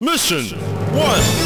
Mission 1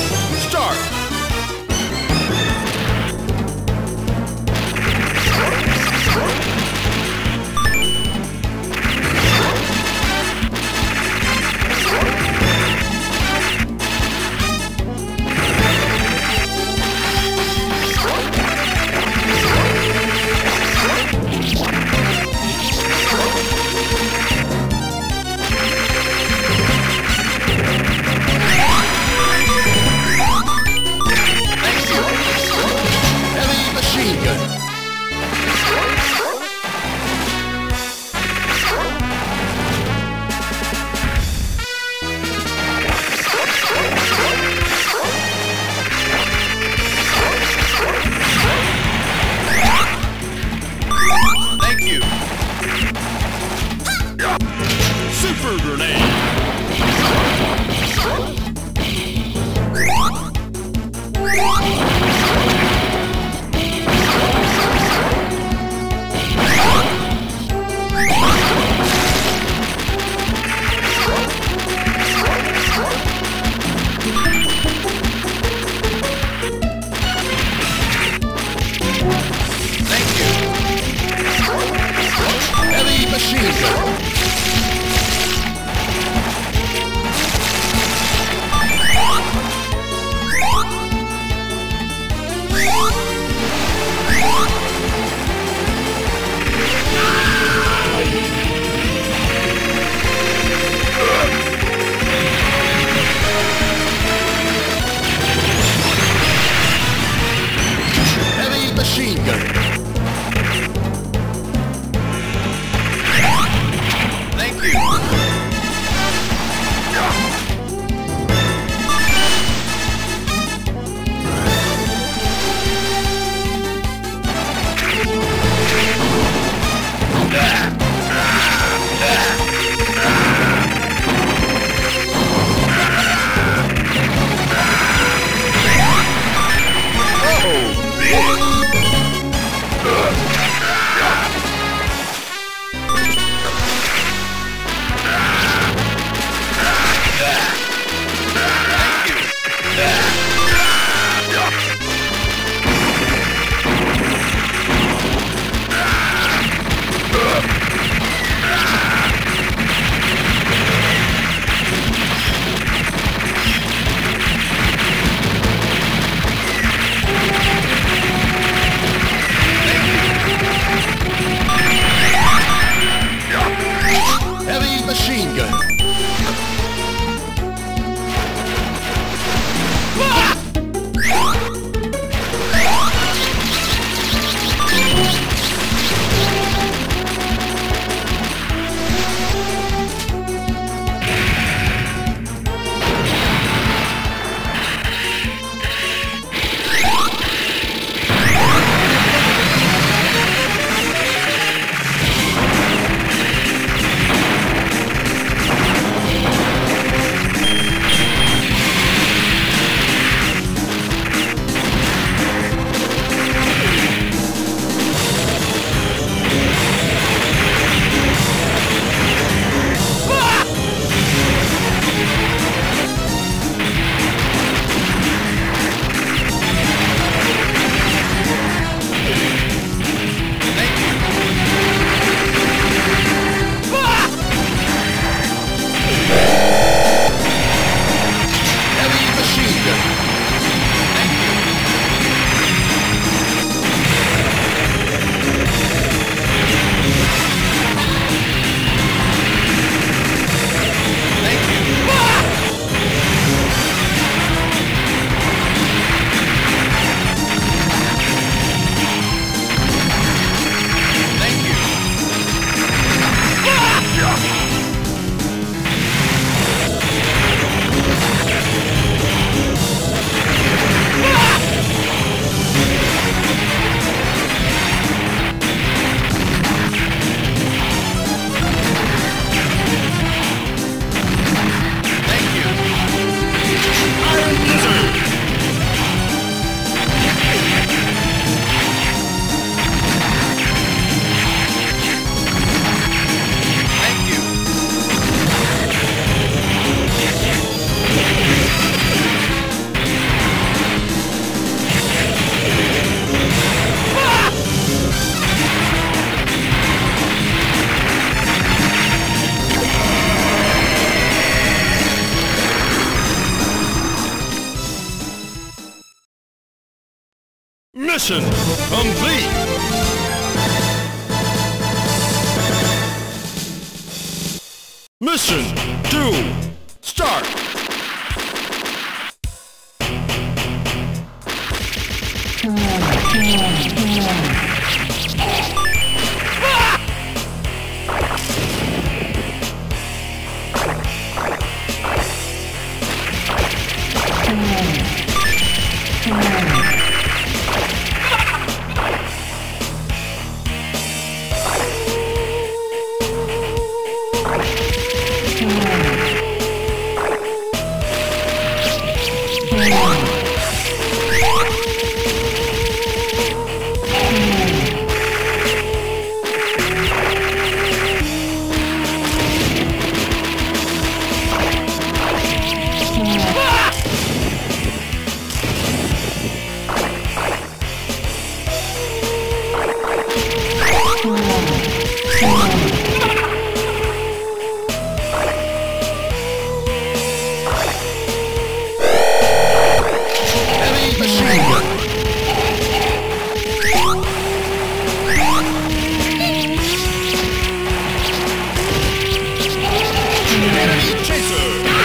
Enemy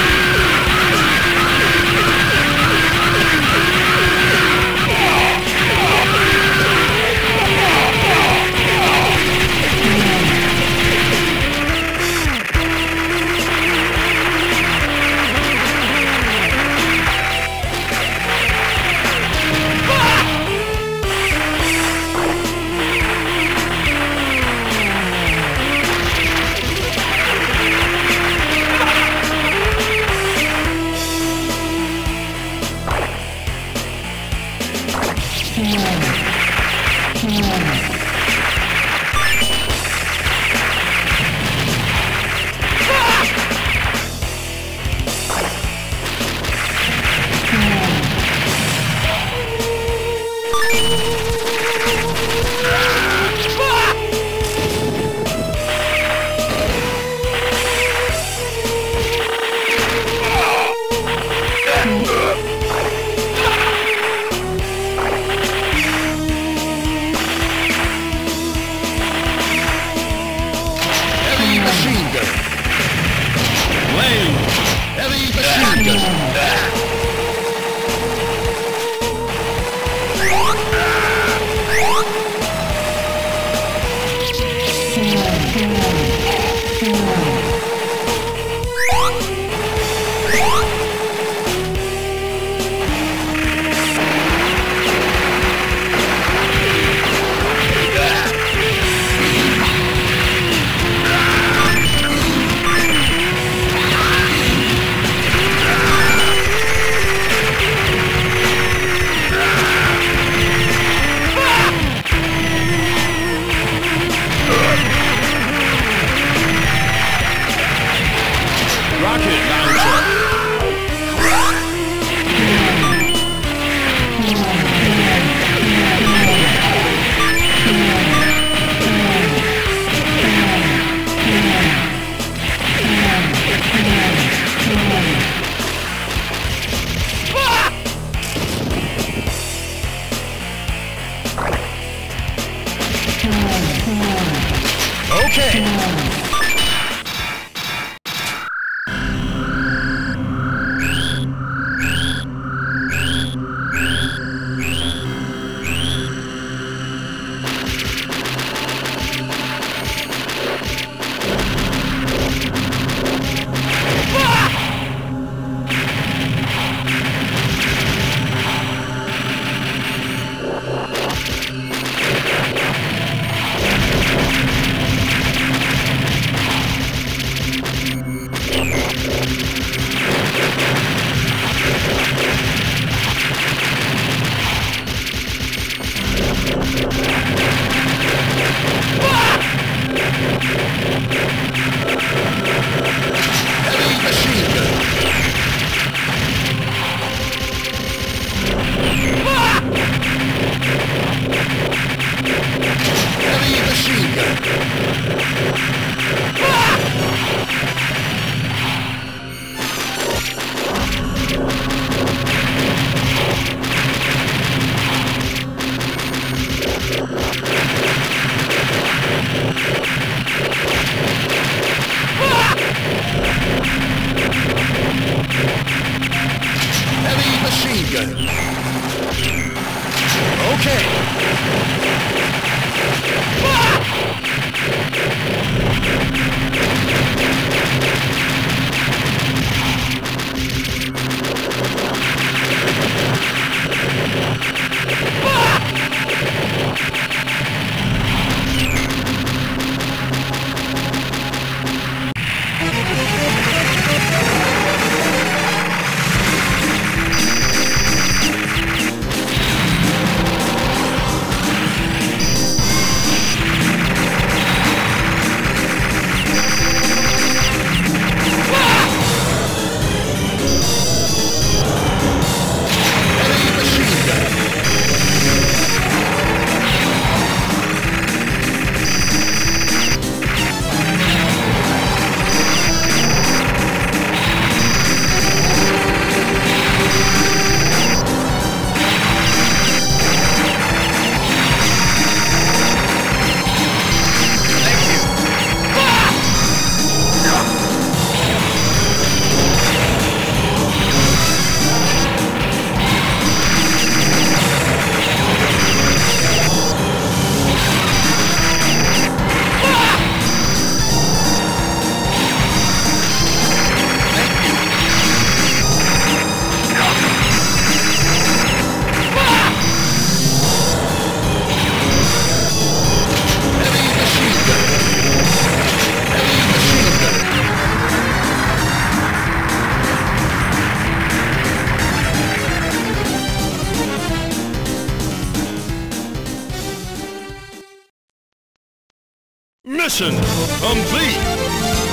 Mission complete.